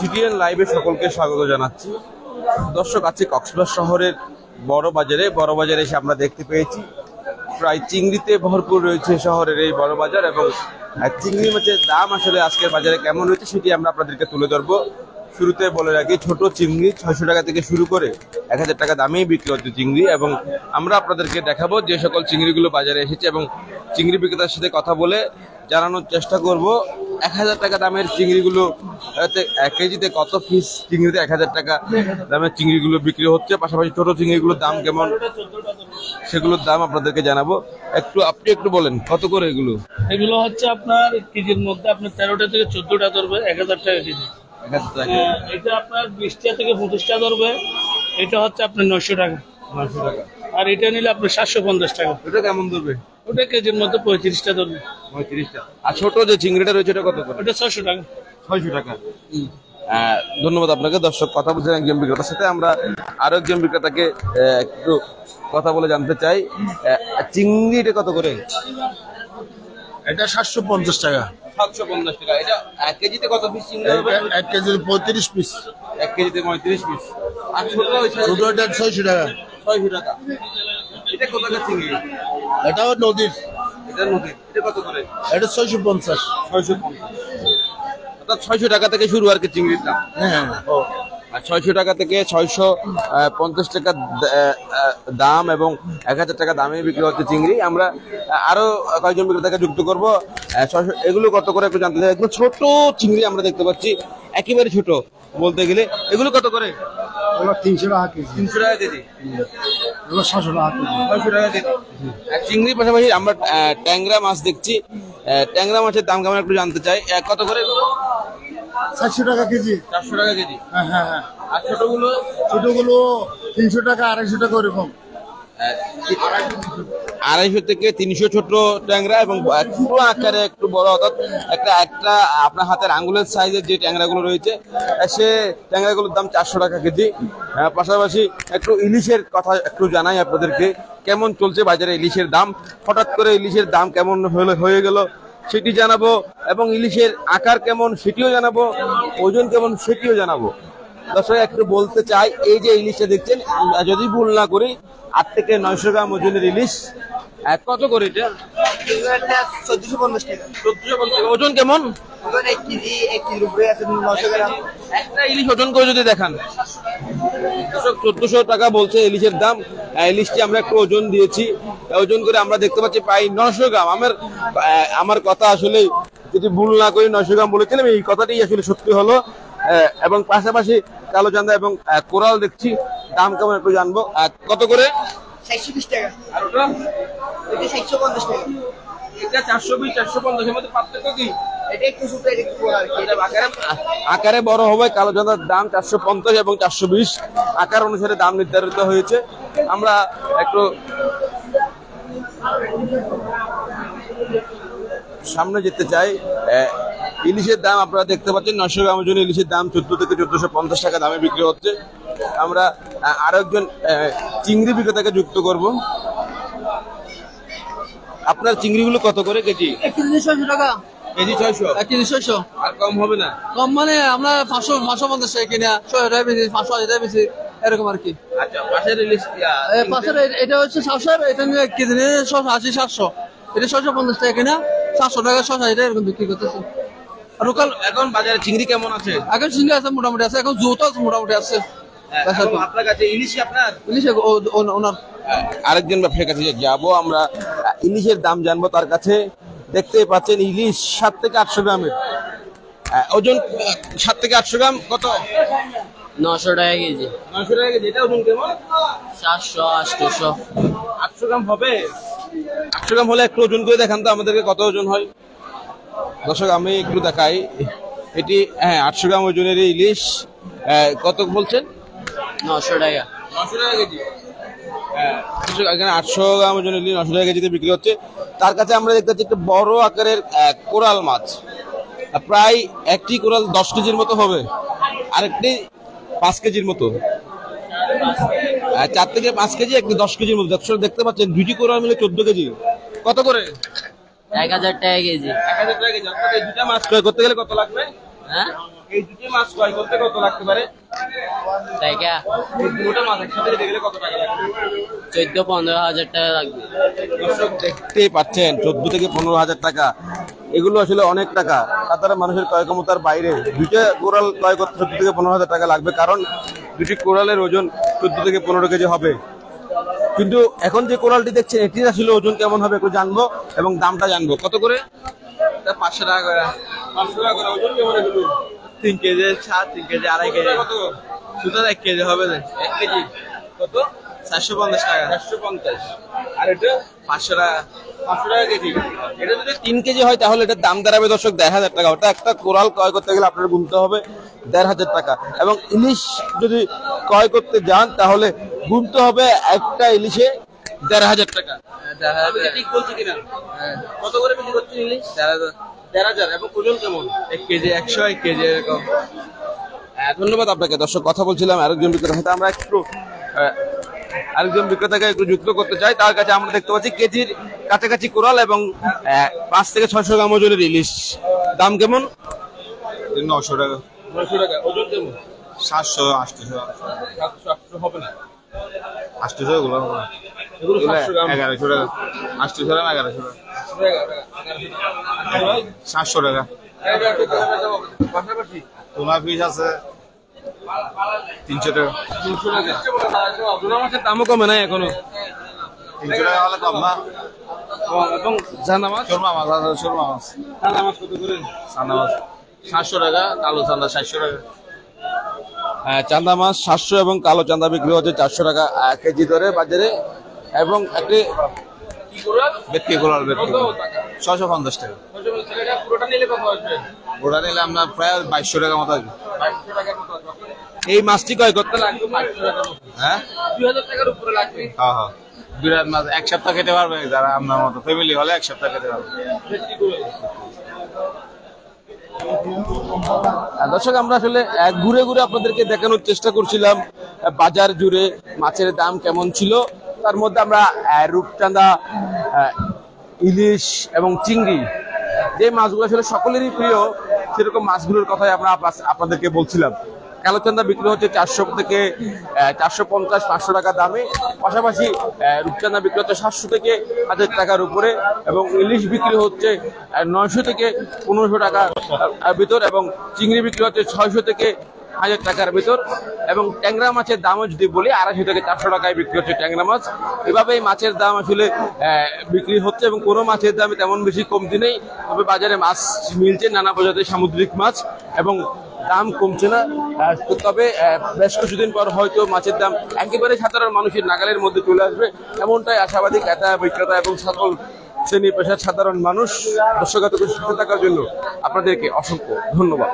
GTN লাইভে সকলকে স্বাগত জানাচ্ছি। দর্শক আছে কক্সবাজার শহরের বড় বাজারে বড় বাজারে এসে আমরা দেখতে পেয়েছি। প্রায় চিংড়িতে ভরপুর রয়েছে শহরের এই বড় বাজার এবং চিংড়ি মাছের দাম আসলে আজকের বাজারে কেমন রয়েছে সেটি আমরা আপনাদেরকে তুলে ধরবো। শুরুতে বলে রাখি, ছোট চিংড়ি ছয়শো টাকা থেকে শুরু করে এক হাজার টাকা দামেই বিক্রি হচ্ছে চিংড়ি এবং আমরা আপনাদেরকে দেখাবো যে সকল চিংড়িগুলো বাজারে এসেছে এবং চিংড়ি বিক্রেতার সাথে কথা বলে জানানোর চেষ্টা করব। এক হাজার টাকা দামের চিংড়িগুলো এক কেজিতে কত পিস চিংড়িতে এক হাজার টাকা দামের চিংড়িগুলো বিক্রি হচ্ছে? পাশাপাশি ছোট চিংড়িগুলোর দাম কেমন? সেগুলোর দাম আপনাদেরকে জানাব। একটু আপনি একটু বলেন কত করে এগুলো? এগুলো হচ্ছে আপনার কেজির মধ্যে আপনার তেরোটা থেকে চোদ্দটা ধরবে এক হাজার টাকা কেজি। এক হাজার টাকা। আহ, এটা আপনার বিশটা থেকে পঁচিশটা ধরবে এটা হচ্ছে আপনার নশো টাকা। নয়শো টাকা। আর এটা নিলে আপনার সাতশো পঞ্চাশ টাকা। এটা কেমন ধরবে? ওটা কেজির মধ্যে পঁয়ত্রিশটা ধরবে পঁয়ত্রিশটা। আর ছোট যে চিংড়িটা রয়েছে ওটা কত করে? ওটা ছশো টাকা। ছয়শো টাকা। আহ, ধন্যবাদ আপনাকে। দর্শক কথা বলছেন একজন বিক্রেতার সাথে। আমরা আরও একজন বিক্রেতাকে আহ, একটু কথা বলে জানতে চাই। আহ, চিংড়িটা কত করে? এটা সাতশো পঞ্চাশ টাকা। সাতশো পঞ্চাশ টাকা। এটা এক কেজিতে কত পিস চিংড়ি এক কেজির পঁয়ত্রিশ পিস এক কেজিতে পঁয়ত্রিশ পিস আর ছোট ছোট এটা ছয়শো টাকা। ছয়শো টাকা। এটা কত টাকা চিংড়ি? এটাও নদীর। এটা নদীর। এটা কত করে? এটা ছয়শো পঞ্চাশ। ছয়শো অর্থাৎ ছয়শো টাকা থেকে শুরু আর কি চিংড়ির দাম। হ্যাঁ। ছয়শো টাকা থেকে ছয়শো পঞ্চাশ টাকা দাম এবং এক হাজার টাকা দামে বিক্রি হচ্ছে চিংড়ি। আমরা আহ, আরও কয়েকজন বিক্রেতাকে যুক্ত করব। ছয়শো এগুলো কত করে একটু জানতে চাই। একদম ছোট চিংড়ি আমরা দেখতে পাচ্ছি। একেবারে ছোট বলতে গেলে। এগুলো কত করে? তিনশো টাকা কেজি। তিনশো টাকা কেজি। ওগুলো টাকা ছয়শো টাকা কেজি। চিংড়ির পাশাপাশি আমরা ট্যাংরা মাছ দেখছি। ট্যাংরা মাছের দাম কেমন একটু জানতে চাই। কত করে? চারশো টাকা কেজি। চারশো টাকা কেজি? হ্যাঁ হ্যাঁ হ্যাঁ। আর ছোটগুলো? ছোটগুলো তিনশো টাকা আড়াইশো টাকা ওরকম। আড়াইশো থেকে তিনশো ছোট ট্যাংরা এবং একটু আকারে একটু বড় অর্থাৎ একটা একটা আপনার হাতের আঙ্গুলের সাইজের যে ট্যাংরাগুলো রয়েছে সে ট্যাংরাগুলোর দাম চারশো টাকা কেজি। পাশাপাশি একটু ইলিশের কথা একটু জানাই আপনাদেরকে কেমন চলছে বাজারে ইলিশের দাম? হঠাৎ করে ইলিশের দাম কেমন হয়ে গেল? সেটি জানাব এবং ইলিশের আকার কেমন সেটিও জানাব ওজন কেমন সেটিও জানাব। দর্শক একটু বলতে চাই এই যে ইলিশটা দেখছেন যদি ভুল না করি আট থেকে নয়শো গ্রাম ওজনের ইলিশ। কত করে এটা? চোদ্দশো পঞ্চাশ টাকা। চোদ্দশো পঞ্চাশ ওজন কেমন? ওজন এক কেজি এক কেজির উপরে আছে নশো গ্রাম। একটা ইলিশ ওজন করে যদি দেখান। চোদ্দশো টাকা বলছে ইলিশের দাম। ইলিশটি আমরা একটু ওজন দিয়েছি। ওজন করে আমরা দেখতে পাচ্ছি প্রায় নশো গ্রাম। আমার আমার কথা আসলে যদি ভুল না করি নশো গ্রাম বলেছিলাম এই কথাটি আসলে সত্যি হলো। এবং পাশাপাশি কালো চান্দা এবং কোরাল দেখছি। দাম কেমন একটু জানব। কত করে? ষাটশো বিশ টাকা। আর ওটা? এটা পঞ্চাশ টাকা। এটা চারশো বিশ চারশো পঞ্চাশের মধ্যে পার্থক্য কি? আকারে বড় হবে কালো চাঁদার দাম চারশো পঞ্চাশ এবং চারশো বিশ। আকার অনুসারে দাম নির্ধারিত হয়েছে। আমরা একটু সামনে যেতে চাই। ইলিশের দাম আপনারা দেখতে পাচ্ছেন নশো গ্রামের জন্য ইলিশের দাম চোদ্দ থেকে চোদ্দশো পঞ্চাশ টাকা দামে বিক্রি হচ্ছে। আমরা আরও একজন চিংড়ি বিক্রেতাকে যুক্ত করব। আপনার চিংড়িগুলো কত করে কেজি? টাকা। কেজি ছয়শো। এক কেজি ছয়শো? আর কম হবে না। কম মানে আমরা পাঁচশো পাঁচশো পঞ্চাশ টাকা কিনা ছয় টাকা বেশি পাঁচশো আশি টাকা বেশি এরকম আর কি। আচ্ছা পাশের এটা হচ্ছে সাতশো এটা নিয়ে কেজি নিয়ে ছশো আশি সাতশো। এটা ছয়শো পঞ্চাশ টাকা কিনা সাতশো টাকা ছশো টাকা এরকম বিক্রি করতেছে। লোকাল এখন বাজারে চিংড়ি কেমন আছে? এখন চিংড়ি আছে মোটামুটি আছে এখন জুতো আছে মোটামুটি আছে। কম। আপনার কাছে ইলিশ আপনার? ইলিশ ওনার। আরেকজন ব্যবসায়ীর কাছে যাব আমরা ইলিশের দাম জানব তার কাছে। দেখতেই পাচ্ছেন ইলিশ সাত থেকে আটশো গ্রামের। ওজন সাত থেকে আটশো গ্রাম কত? নশো টাকা কেজি। নশো টাকা কেজি এটা ওজন কেমন? সাতশো আটশোশো আটশো গ্রাম হবে? আটশো গ্রাম হলে একটু ওজন করে দেখান তো আমাদেরকে কত ওজন হয়। দর্শক আমি একটু দেখাই। এটি হ্যাঁ আটশো গ্রাম ওজনের ইলিশ। কত বলছেন? নশো টাকা। নশো টাকা কেজি। হ্যাঁ, এখানে আটশো গ্রাম ওজন নশো টাকা কেজিতে বিক্রি হচ্ছে। তার কাছে আমরা দেখতে পাচ্ছি একটা বড় আকারের কোরাল মাছ। প্রায় একটি কোরাল দশ কেজির মতো হবে। আরেকটি পাঁচ কেজির মতো। চার থেকে পাঁচ কেজি একটি দশ কেজির মতো। দর্শক দেখতে পাচ্ছেন দুটি কোরাল মিলে চোদ্দ কেজি। কত করে? এক হাজার টাকা কেজি। এক হাজার টাকা কেজি। দুটা মাছ ক্রয় করতে গেলে কত লাগবে? হ্যাঁ? এই দুটি মাছ ক্রয় করতে কত লাগতে পারে? তাই কে দুটো মাছ একসাথে নিতে গেলে কত টাকা লাগবে? চোদ্দ পনেরো হাজার টাকা লাগবে। দর্শক দেখতেই পাচ্ছেন চোদ্দ থেকে পনেরো হাজার টাকা। এগুলো আসলে অনেক টাকা। সাধারণ মানুষের ক্রয় ক্ষমতার বাইরে। দুইটা কোরাল ক্রয় করতে চোদ্দ থেকে পনেরো হাজার টাকা লাগবে। কারণ দুটি কোরালের ওজন চোদ্দ থেকে পনেরো কেজি হবে। কিন্তু এখন যে কোরালটি দেখছেন এটির আসলে ওজন কেমন হবে একটু জানব এবং দামটা জানব। কত করে? পাঁচশো টাকা করে। পাঁচশো টাকা করে ওজন কেমন এগুলো? তিন কেজি সাত তিন কেজি আড়াই কেজি। সুতরাং এক কেজি হবে না। এক কেজি। কত? চারশো পঞ্চাশ টাকা। চারশো পঞ্চাশ। আর এটা? পাঁচশো টাকা। পাঁচশো টাকা কেজি। এটা যদি তিন কেজি হয় তাহলে এটার দাম দাঁড়াবে দর্শক দেড় হাজার টাকা। ওটা একটা কোরাল ক্রয় করতে গেলে আপনার গুনতে হবে দেড় হাজার টাকা। এবং ইলিশ যদি ক্রয় করতে যান তাহলে গুনতে হবে একটা ইলিশে দেড় হাজার টাকা। ঠিক বলছি কিনা? কত করে বিক্রি করছেন ইলিশ? দেড় হাজার। এবং ওজন কেমন? এক কেজি একশো এক কেজি এরকম। হ্যাঁ, ধন্যবাদ আপনাকে। দর্শক কথা বলছিলাম আরেকজন বিক্রেতা হয়তো আমরা একটু আরেকজন বিক্রেতাকে একটু যুক্ত করতে চাই। তার কাছে আমরা দেখতে পাচ্ছি কেজির কাছাকাছি কোরাল এবং পাঁচ থেকে ছয়শো গ্রাম ওজনের ইলিশ। দাম কেমন? নশো টাকা। নয়শো টাকা। ওজন কেমন? সাতশো আটশো। সাতশো আটশো হবে না? আটশো এগারোশো টাকা। আটশো টাকা এগারোশো টাকা। সাতশো টাকা। তোমার পিস আছে তিনশো টাকা। তিনশো টাকা সোনা মাছের দামও কমে নাই এখনও। তিনশো টাকা হলে কম না। এবং জানা মাছ? আছে মাছ। মাছ কত করে? চান্দা মাছ সাতশো টাকা কালো চান্দা সাতশো টাকা। হ্যাঁ, চান্দা মাছ সাতশো এবং কালো চান্দা বিক্রি হচ্ছে চারশো টাকা কেজি দরে বাজারে। এবং একটি গোলার বেতকি ছশো পঞ্চাশ টাকা। ওটা নিলে আমরা প্রায় বাইশশো টাকা মতো আসবে। এই মাছটি ক্রয় করতে লাগবে। হ্যাঁ? দুই হাজার টাকার উপরে লাগবে। হ্যাঁ হ্যাঁ বিরাট মাছ এক সপ্তাহ খেতে পারবে যারা আপনার মতো ফ্যামিলি হলে এক সপ্তাহ খেতে পারবে। দর্শক আমরা আসলে ঘুরে ঘুরে আপনাদেরকে দেখানোর চেষ্টা করছিলাম বাজার জুড়ে মাছের দাম কেমন ছিল। তার মধ্যে আমরা রূপচাঁদা ইলিশ এবং চিংড়ি যে মাছগুলো আসলে সকলেরই প্রিয় সেরকম মাছগুলোর কথাই আমরা আপনাদেরকে বলছিলাম। কালোচান্দা বিক্রি হচ্ছে চারশো থেকে চারশো পঞ্চাশ পাঁচশো টাকা দামে। পাশাপাশি আহ, রূপচাঁদা বিক্রি হচ্ছে সাতশো থেকে হাজার টাকার উপরে এবং ইলিশ বিক্রি হচ্ছে নয়শো থেকে পনেরোশো টাকার ভিতর এবং চিংড়ি বিক্রি হচ্ছে ছয়শো থেকে হাজার টাকার ভিতর। এবং ট্যাংরা মাছের দামও যদি বলি, আড়াইশো থেকে চারশো টাকায় বিক্রি হচ্ছে ট্যাংরা মাছ। এভাবেই মাছের দাম আসলে বিক্রি হচ্ছে এবং কোনো মাছের দামে তেমন বেশি কমতি নেই। তবে বাজারে মাছ মিলছে, নানা প্রজাতির সামুদ্রিক মাছ, এবং দাম কমছে না। তবে বেশ কিছুদিন পর হয়তো মাছের দাম একেবারে সাধারণ মানুষের নাগালের মধ্যে চলে আসবে। এমনটাই আশাবাদী ক্রেতা, বিক্রেতা এবং সকল শ্রেণি পেশার সাধারণ মানুষ দর্শক থাকার জন্য আপনাদেরকে অসংখ্য ধন্যবাদ।